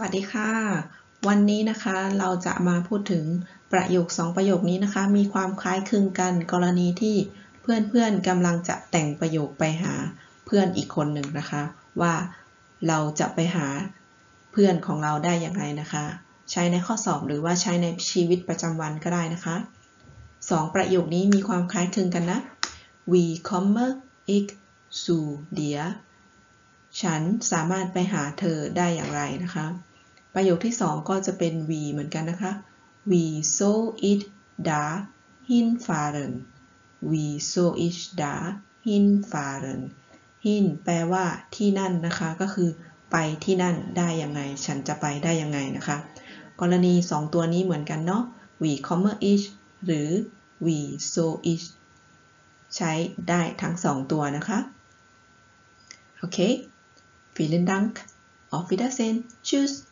วัสดีค่ะ วันนี้นะคะเราจะมาพูดถึงประโยค 2 ประโยคนี้นะคะ มีความคล้ายคลึงกันกรณีที่เพื่อนๆกำลังจะแต่งประโยคไปหาเพื่อนอีกคนหนึ่งนะคะ ว่าเราจะไปหาเพื่อนของเราได้อย่างไรนะคะ ใช้ในข้อสอบหรือว่าใช้ในชีวิตประจำวันก็ได้นะคะ 2 ประโยคนี้มีความคล้ายคลึงกันนะ we kommer ik zu dir ฉันสามารถไปหาเธอได้อย่างไรนะคะ ประโยคที่ 2 ก็จะเป็น we เหมือนกันนะคะ we so it da hinfahren we so it da hinfahren hin แปลว่าที่นั่นนะคะ ก็คือไปที่นั่นได้ยังไง ฉันจะไปได้ยังไงนะคะ กรณี 2 ตัวนี้เหมือนกันเนาะ we kommer ich หรือ we so it ใช้ได้ทั้ง 2 ตัวนะคะ โอเค Vielen Dank. Auf Wiedersehen. Tschüss.